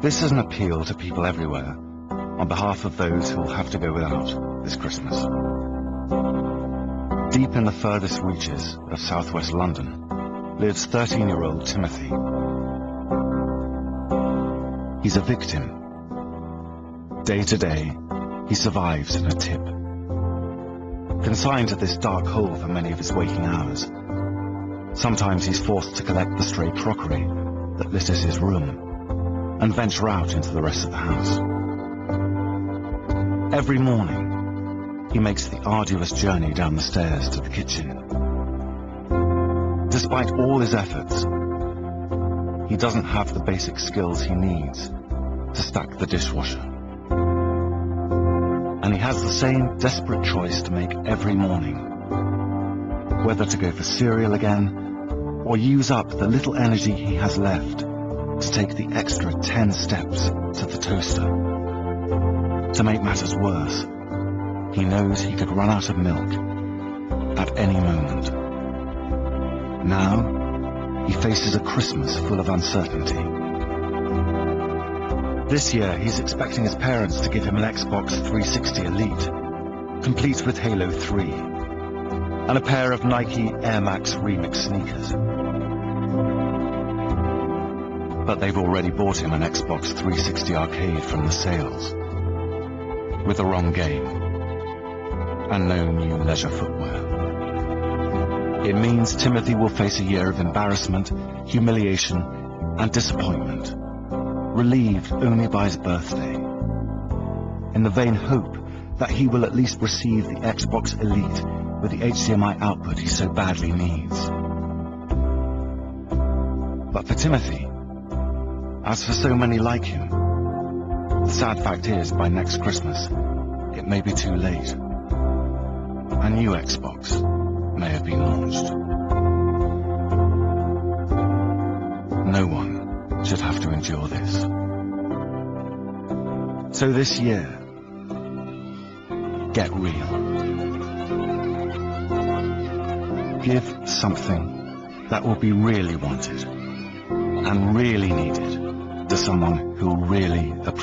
This is an appeal to people everywhere on behalf of those who will have to go without this Christmas. Deep in the furthest reaches of southwest London lives 13-year-old Timothy. He's a victim. Day to day, he survives in a tip. Consigned to this dark hole for many of his waking hours, sometimes he's forced to collect the stray crockery that litters his room and venture out into the rest of the house. Every morning, he makes the arduous journey down the stairs to the kitchen. Despite all his efforts, he doesn't have the basic skills he needs to stack the dishwasher. And he has the same desperate choice to make every morning. Whether to go for cereal again, or use up the little energy he has left to take the extra 10 steps to the toaster. To make matters worse, he knows he could run out of milk at any moment. Now, he faces a Christmas full of uncertainty. This year, he's expecting his parents to give him an Xbox 360 Elite, complete with Halo 3, and a pair of Nike Air Max Remix sneakers but they've already bought him an Xbox 360 arcade from the sales. With the wrong game. And no new leisure footwear. It means Timothy will face a year of embarrassment, humiliation, and disappointment. Relieved only by his birthday. In the vain hope that he will at least receive the Xbox Elite with the HDMI output he so badly needs. But for Timothy, as for so many like him, the sad fact is, by next Christmas, it may be too late. A new Xbox may have been launched. No one should have to endure this. So this year, get real. Give something that will be really wanted and really needed to someone who really appreciates